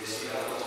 destinato